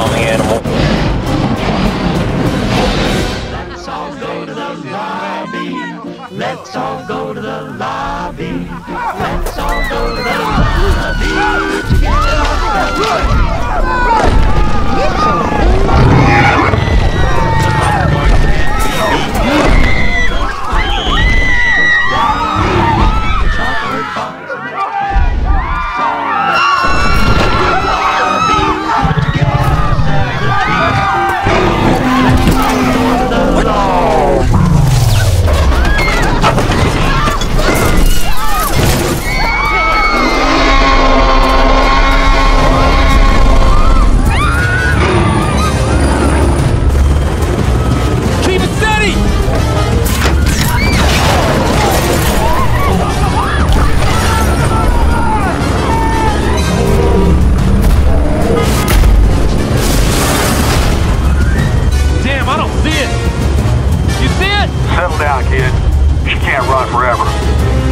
on the animal. You can't run forever.